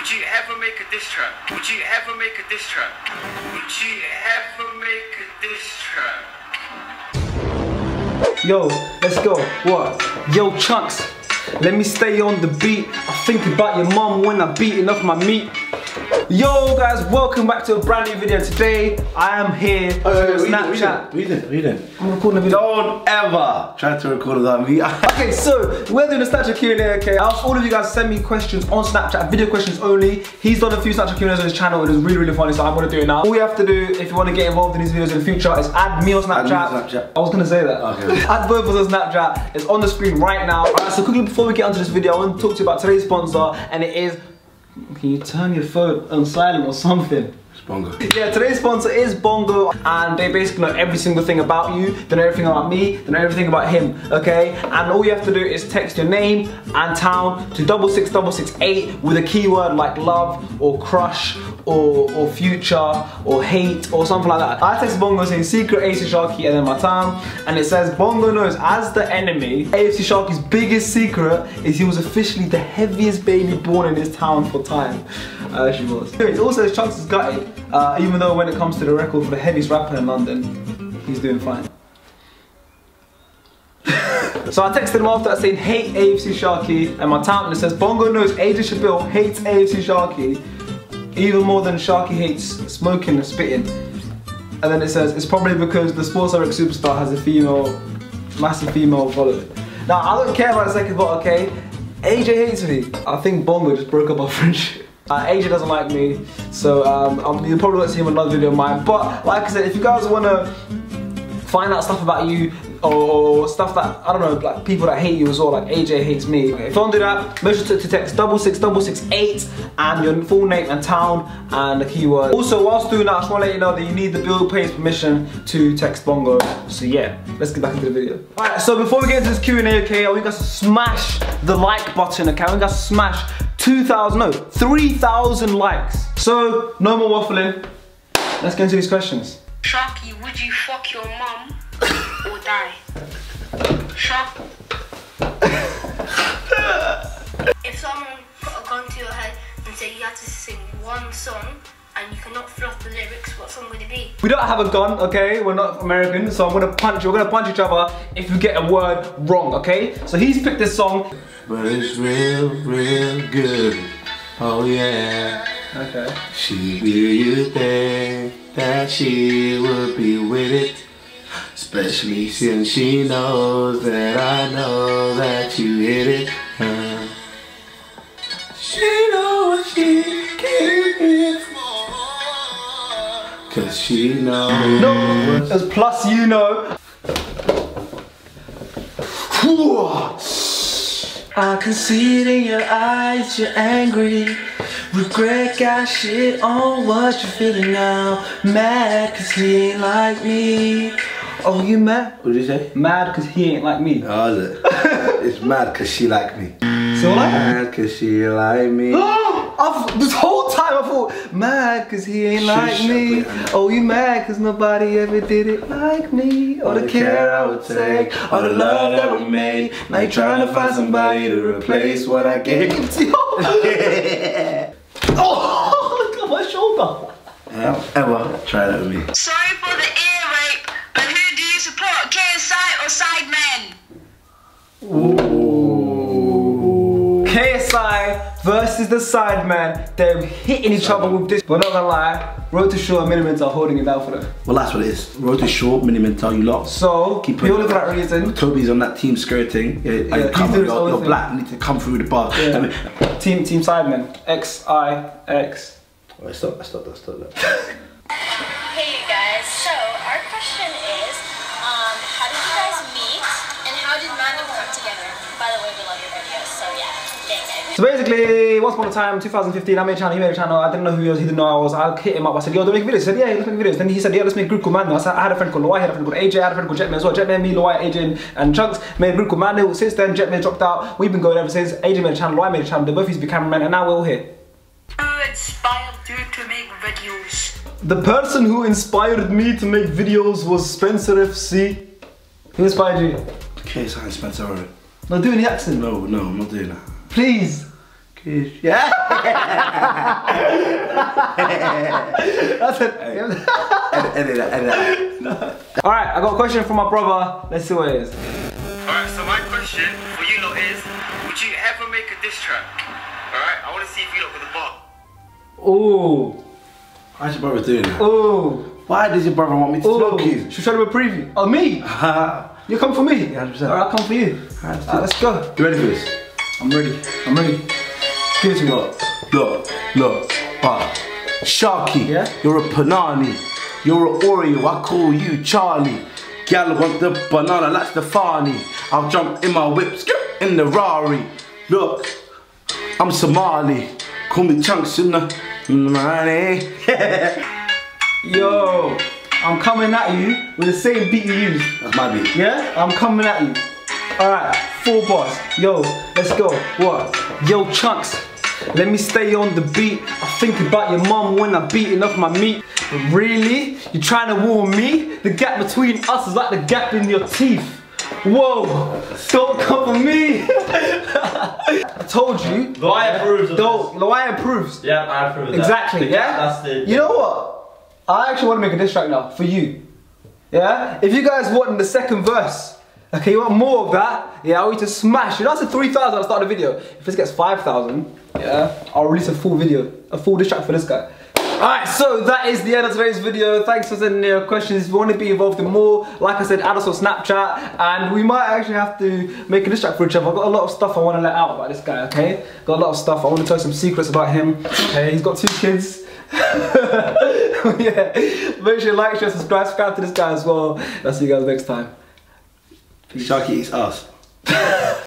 Would you ever make a diss track? Would you ever make a diss track? Would you ever make a diss track? Yo, let's go. What? Yo, Chunkz. Let me stay on the beat. I think about your mom when I'm beating off my meat. Yo guys, welcome back to a brand new video. Today I am here Oh, to Snapchat. Read it, read it. I'm recording a video. Don't ever try to record without me. Okay, so we're doing a Snapchat Q&A, okay? I asked all of you guys to send me questions on Snapchat, video questions only. He's done a few Snapchat Q&As on his channel, it is really, really funny, so I'm gonna do it now. All you have to do, if you wanna get involved in these videos in the future, is add me on Snapchat. Add me on Snapchat. I was gonna say that. Okay. add both of us on Snapchat, it's on the screen right now. Alright, so quickly before we get onto this video, I want to talk to you about today's sponsor, and it is, can you turn your phone on silent or something? Bongo. Yeah, today's sponsor is Bongo, and they basically know every single thing about you. They know everything about me. They know everything about him. Okay, and all you have to do is text your name and town to double six double six eight with a keyword like love or crush or or future or hate or something like that. I text Bongo saying secret AFC Sharky and then my town, and it says Bongo knows as the enemy. AFC Sharky's biggest secret is he was officially the heaviest baby born in his town for time. Uh, she was. Anyways, also Chunkz is gutted, uh, even though when it comes to the record for the heaviest rapper in London, he's doing fine. so I texted him after saying, hate AFC Sharky, and my town and it says, Bongo knows AJ Shabeel hates AFC Sharky, even more than Sharky hates smoking and spitting. And then it says, it's probably because the Sports Eric Superstar has a female, massive female following. Now, I don't care about the second part, okay? AJ hates me. I think Bongo just broke up our friendship. Uh, AJ doesn't like me, so um, um, you probably won't see him in another video of mine. But like I said, if you guys want to find out stuff about you or, stuff that I don't know, like people that hate you as well, like AJ hates me. If you want to do that, make sure to, to text double six double six eight and your full name and town and the keyword. Also, whilst doing that, I just want to let you know that you need the Bill Pays permission to text Bongo. So yeah, let's get back into the video. Alright, so before we get into this Q&A, okay, I want you guys to smash the like button, okay? I want you guys to smash 2,000, no, 3,000 likes. So, no more waffling. Let's get into these questions. Sharky, would you fuck your mum die? Shark. if someone put a gun to your head and said you had to sing one song and you cannot fluff the lyrics, what song would it be? We don't have a gun, okay? We're not American, so I'm gonna punch you. We're gonna punch each other if we get a word wrong, okay? So he's picked this song. But it's real, real good. Oh yeah. Okay. She do you think that she would be with it? Especially since she knows that I know that you hit it. Uh, she knows what she came for. Cause she knows. No, as plus you know. I can see it in your eyes, you're angry. Regret got shit on what you're feeling now. Mad cause he ain't like me. Oh, you mad? What did you say? Mad cause he ain't like me. Oh, is it? it's mad cause she like me. So like Mad cause she like me. I've, this whole time I thought, mad cause he ain't like me. I Oh, you mad cause nobody ever did it like me. All the care I would take, all the love that we made. Now you're trying to find somebody to replace what I gave to you. oh, look at my shoulder. Ever, ever try that with me. Sorry for the ear rape, but who do you support, KSI or Sidemen? KSI versus the Sidemen. They're hitting each other with this. But not gonna lie, Wroetoshaw and Minimins are holding it down for them. Well, that's what it is. Wroetoshaw, mini mental, you lot. So, Keep purely for that reason, Toby's on that team skirting. Yeah, Yeah, you come, you're, you're black, you need to come through the bar. Yeah. I mean, Team Team Sidemen. X I X. oh, I stopped, I stopped, So basically, once upon a time, 2015, I made a channel, he made a channel, I didn't know who he was, he didn't know I was, I hit him up, I said, yo, do you make videos? He said, yeah, let's make videos. Then he said, yeah, let's make a group called MandM. I said, I had a friend called Loai, I had a friend called AJ, I had a friend called Jetman as well. Jetman, me, Loai, AJ, and Chunkz made a group called MandM. Since then, Jetman dropped out, we've been going ever since. AJ made a channel, Loai made a channel, they both used to be cameramen, and now we're all here. Who inspired you to make videos? The person who inspired me to make videos was Spencer FC. Who inspired you? Okay, sorry, Spencer. alright. No, do any accent. No, no, I'm not doing that. Please. Okay, Yeah. That's it. Edit, edit that, edit that. All right, I got a question from my brother. Let's see what it is. Alright, so my question for you lot is, would you ever make a diss track? Alright, I want to see if you lot with a bar. Ooh, Why's your brother doing that? ooh, Why does your brother want me to ooh. smoke you? Should we show them a preview? Oh, me? You come for me? Yeah, 100%. All right, I'll come for you. All right, let's go. You ready for this? I'm ready. I'm ready. Me. Look, look, look. Ah, Sharky, Yeah? you're a Panani. You're a Oreo, I call you Charlie. Gal want the banana, that's the Fani. I'll jump in my whip, skip, in the Rari. Look, I'm Somali. Call me Chunkz in the money. Yo, I'm coming at you with the same beat you used. That's my beat. Yeah? I'm coming at you. Alright, full boss. Yo, let's go. What? Yo, Chunkz. Let me stay on the beat. I think about your mum when I'm beating up my meat. But really? you're trying to warn me? The gap between us is like the gap in your teeth. Whoa, don't come for me. I told you. Loai approves of Don't, approves. Yeah, I approve of that. Exactly, yeah? That's the. You know what? I actually want to make a diss track now for you. Yeah? If you guys want the second verse, okay, you want more of that, yeah, I want you to smash. You know, I said 3,000 at the start of the video. If this gets 5,000, yeah, I'll release a full video, a full diss track for this guy. Alright, so that is the end of today's video. Thanks for sending your questions. If you want to be involved in more, like I said, add us on Snapchat, and we might actually have to make a diss track for each other. I've got a lot of stuff I want to let out about this guy, okay? Got a lot of stuff. I want to tell you some secrets about him. Okay, he's got two kids. yeah, make sure you like, share, subscribe, subscribe to this guy as well. I'll see you guys next time. Sharky eats us.